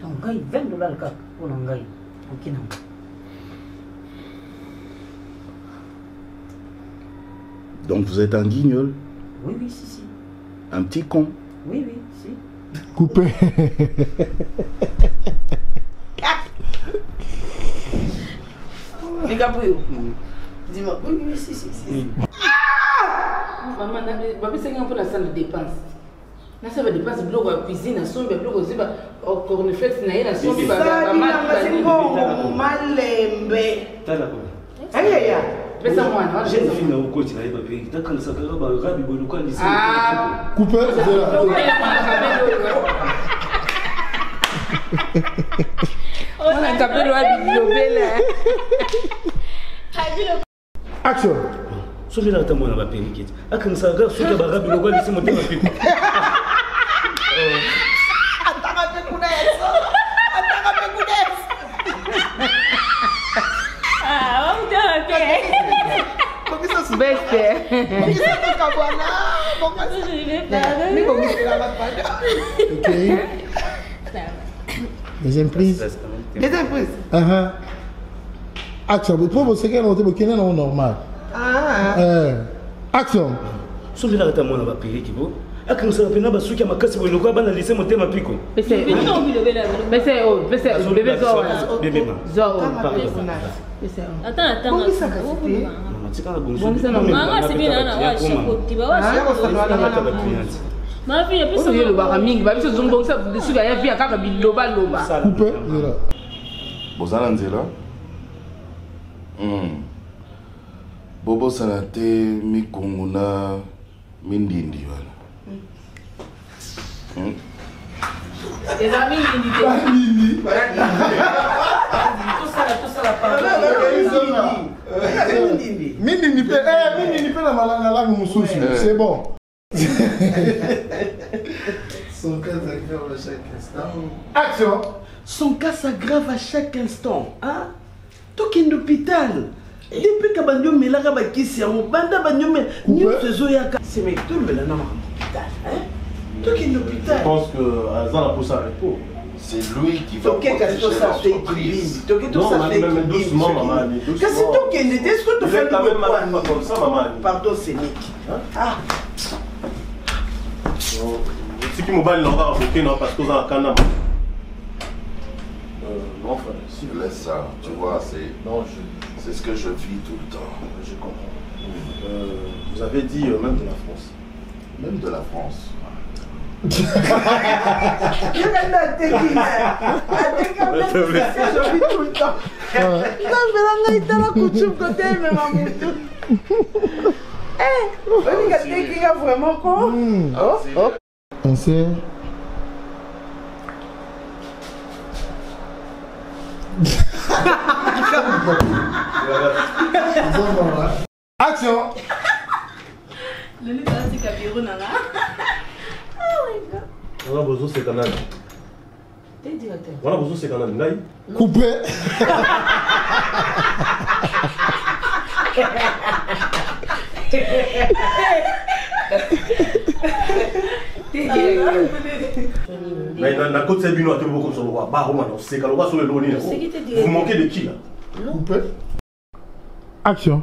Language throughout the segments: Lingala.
20 Donc vous êtes un guignol Oui, oui, si, si. Un petit con Oui, oui, si. Coupé vous Dis-moi, oui, oui, si, si, si. Ah! Maman, c'est un peu la salle de dépenses. nasa badepanse biloko ya cuisine asombi ya biloko oziba oh, corneflex na ye nasombi bilangasi mbongo malembe ayaya pesa mwanaokoti na ye bapengi takangisakaka barabi bolukanisiupe mwana kapelo abilobela action soki elakata mwana bapengi keti akangisakaka soki abarabi lokalisi motema pipa Ah, 안당한테 구내했어 안당한테 que 아 엉덩하게 거기서 스베스테 거기서 가고 하나 뭔가 네 거기서 나갔 말이야 오케이 Exemplis. Exemplis. Aham. Action. Pour você que é normal, porque não é normal. Ah. É. é. Action. Sou vilão até a mão na papilha, que vou. akanisaka mpena basuki ya makasi boye lokola bana lise motema mpiko oyo oh, eh, oh, oh, ah, elobaka mingi babiso ozongibongisa suki aya via kaka bilobaloba boza na nzela hmm. bobosana te mikungu na mindindi wana eza mingi banini mindini mpe mindini mpe na malanga langu mosusu c'est bon Son cas s'aggrave à chaque instant. Action Son cas s'aggrave à chaque instant. Hein? tokende hôpital eh. depuis ka bandio omelaka bakisi yango banda bandio nyonso ezoyaka semetombela na makambo Hein? Je pense que Azan a poussé à C'est lui qui va Non, mais doucement, tu même comme ça, maman Pardon, c'est Nick. Hein? Ah oh, non parce que euh, Non, frère, Laisse ça, tu vois, c'est. Non, C'est ce que je vis tout le temps. Je comprends. Euh, vous avez dit euh, même de la France même de la France. Je vais Je tout le temps. Non, je vais l'amener là, la de côté, mais ma Eh, on vraiment quoi hmm. oh, oh. Ah, Action biro ah, na nga wana bozoseka nani wana bozoseka nani ngai coupe nakotisa bino ate bokomiso lokwa baroma na oseka lokwa so lelo nini vous manquez de qui là coupe action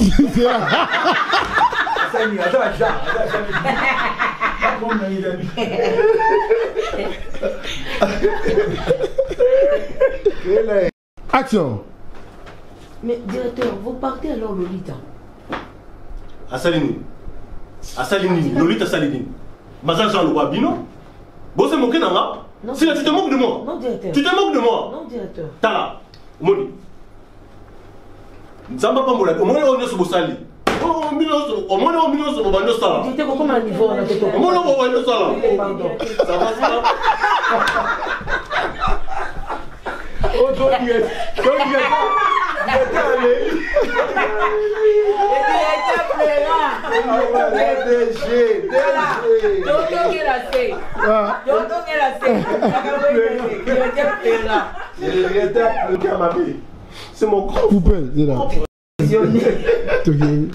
Action Mais directeur, vous partez alors Lolita À Salini. À Salini, Lolita Salini. Mazal Jean Bino vous moqué dans la Si tu te moques de moi Non, directeur. Tu te moques de moi Non, directeur. Tala, Moni. nzambe apambola omoni oyo nyonso bosali oh, oh, omoni oyo bino nyonso bobandi osalaomoni oyo bobandi osala Yo no quiero hacer. Yo no quiero hacer. Yo no quiero hacer. C'est mon grand. Poubelle, c'est là. Visionné.